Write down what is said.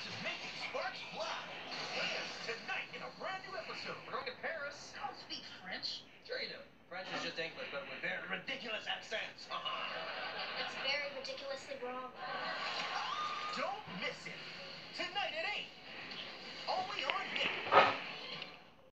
Fox is making sparks fly. And tonight in a brand new episode. We're going to Paris. I don't speak French. Sure you do. French is just English, but with Their ridiculous accents. It's very ridiculously wrong. Don't miss it. Tonight at 8. Only on Nick.